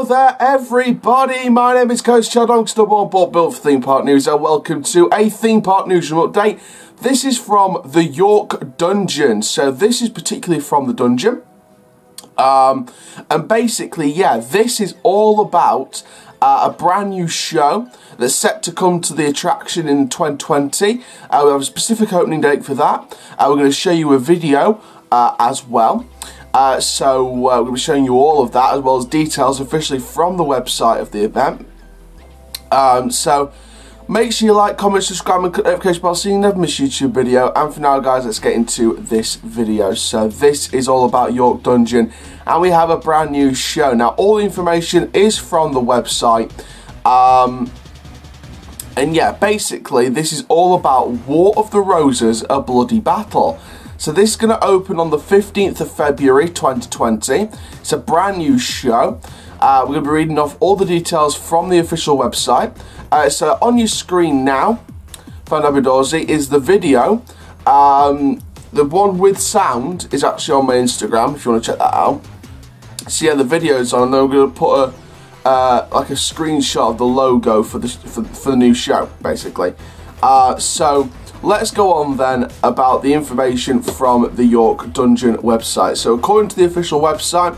Hello there, everybody. My name is Coach Chad Longstub on board Built for Theme Park News, and welcome to a Theme Park Newsroom update. This is from the York Dungeon. So this is particularly from the dungeon. Um, and basically, yeah, this is all about uh, a brand new show that's set to come to the attraction in 2020. Uh, we have a specific opening date for that. Uh, we're going to show you a video uh, as well. Uh, so uh, we'll be showing you all of that as well as details officially from the website of the event. Um, so make sure you like, comment, subscribe and click the notification bell so you never miss a YouTube video. And for now guys, let's get into this video. So this is all about York Dungeon and we have a brand new show. Now all the information is from the website. Um, and yeah, basically this is all about War of the Roses, A Bloody Battle. So this is going to open on the 15th of February 2020. It's a brand new show. Uh, we're going to be reading off all the details from the official website. Uh, so on your screen now, Fandabidozi, is the video. Um, the one with sound is actually on my Instagram if you want to check that out. So yeah, the video's on and then we're going to put a uh, like a screenshot of the logo for the, for, for the new show, basically. Uh, so Let's go on then about the information from the York Dungeon website. So according to the official website,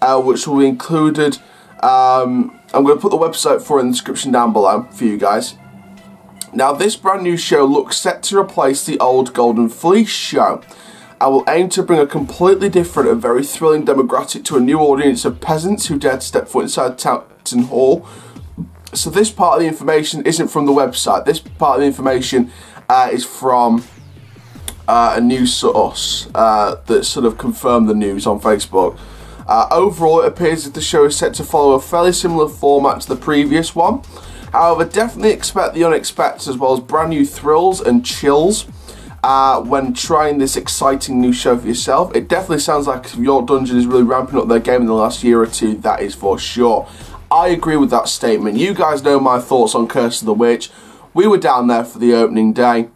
uh, which will be included, um, I'm going to put the website for in the description down below for you guys. Now this brand new show looks set to replace the old Golden Fleece show. I will aim to bring a completely different and very thrilling demographic to a new audience of peasants who dare to step foot inside Town Hall. So this part of the information isn't from the website. This part of the information uh, is from uh, a news source uh, that sort of confirmed the news on Facebook. Uh, overall, it appears that the show is set to follow a fairly similar format to the previous one. However, definitely expect the unexpected as well as brand new thrills and chills uh, when trying this exciting new show for yourself. It definitely sounds like York Dungeon is really ramping up their game in the last year or two, that is for sure. I agree with that statement. You guys know my thoughts on Curse of the Witch. We were down there for the opening day.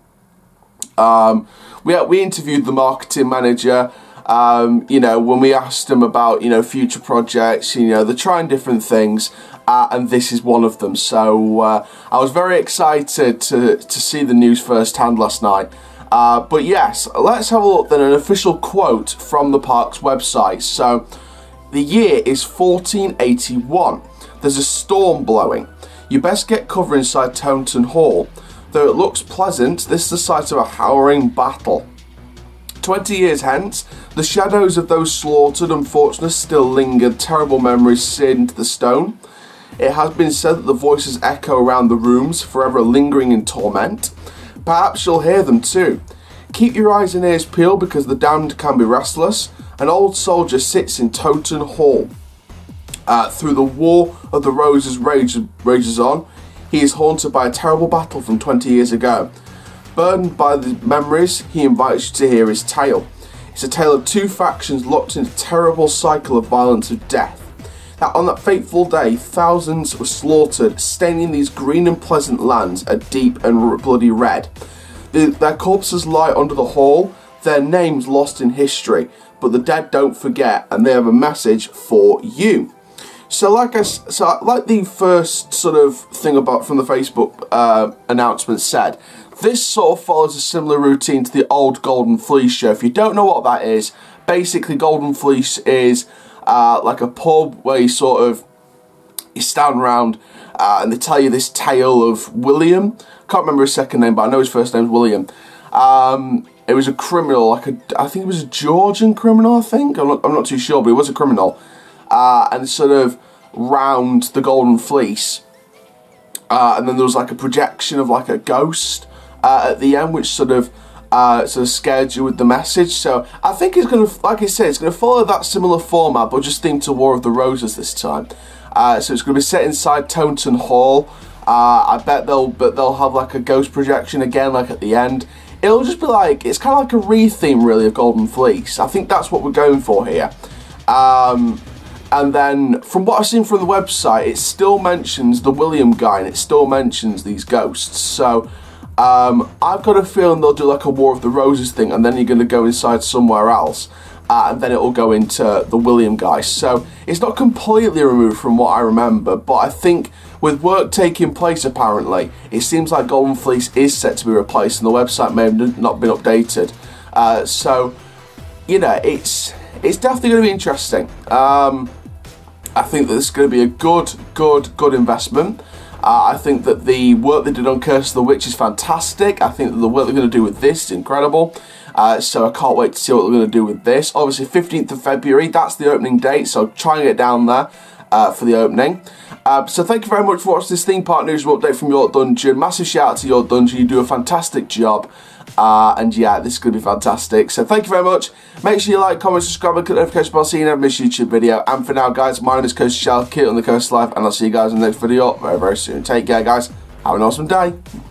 Um, we, we interviewed the marketing manager. Um, you know, when we asked them about, you know, future projects, you know, they're trying different things, uh, and this is one of them. So uh, I was very excited to, to see the news firsthand last night. Uh, but yes, let's have a look then, an official quote from the park's website. So the year is 1481. There's a storm blowing. You best get cover inside Towton Hall. Though it looks pleasant, this is the site of a howling battle. Twenty years hence, the shadows of those slaughtered unfortunates still linger, terrible memories seared into the stone. It has been said that the voices echo around the rooms, forever lingering in torment. Perhaps you'll hear them too. Keep your eyes and ears peeled because the damned can be restless. An old soldier sits in Towton Hall, uh, through the War of the Roses rage, rages on, he is haunted by a terrible battle from 20 years ago. Burdened by the memories, he invites you to hear his tale. It's a tale of two factions locked in a terrible cycle of violence and death. That on that fateful day, thousands were slaughtered, staining these green and pleasant lands a deep and bloody red. The, their corpses lie under the hall, their names lost in history, but the dead don't forget, and they have a message for you. So like I, so like the first sort of thing about from the Facebook uh, announcement said, this sort of follows a similar routine to the old Golden Fleece show. If you don't know what that is, basically Golden Fleece is uh, like a pub where you sort of you stand around uh, and they tell you this tale of William. Can't remember his second name, but I know his first name is William. Um, it was a criminal, like a, I think it was a Georgian criminal. I think I'm not, I'm not too sure, but he was a criminal uh, and sort of round the Golden Fleece. Uh, and then there was like a projection of like a ghost uh, at the end, which sort of uh, sort of scared you with the message. So I think it's going to, like I said, it's going to follow that similar format, but just themed to War of the Roses this time. Uh, so it's going to be set inside Towton Hall. Uh, I bet they'll, but they'll have like a ghost projection again, like at the end. It'll just be like it's kind of like a re-theme, really, of Golden Fleece. I think that's what we're going for here. Um, and then, from what I've seen from the website, it still mentions the William guy and it still mentions these ghosts. So, um, I've got a feeling they'll do like a War of the Roses thing and then you're going to go inside somewhere else. uh, and then it will go into the William guy. So it's not completely removed from what I remember, but I think with work taking place apparently, it seems like Golden Fleece is set to be replaced and the website may have not been updated. Uh, so, you know, it's it's definitely going to be interesting. Um, I think that this is going to be a good, good, good investment. Uh, I think that the work they did on Curse of the Witch is fantastic. I think that the work they're going to do with this is incredible. Uh, so I can't wait to see what they're going to do with this. Obviously, 15th of February, that's the opening date, so try and get down there uh, for the opening. Uh, so thank you very much for watching this theme park news update from York Dungeon. Massive shout out to York Dungeon, you do a fantastic job. Uh, and yeah, this is going to be fantastic. So thank you very much. Make sure you like, comment, subscribe, and click the notification bell so you never miss a YouTube video. And for now, guys, my name is Coast Shell, Kit on the Coast Life, and I'll see you guys in the next video very, very soon. Take care, guys. Have an awesome day.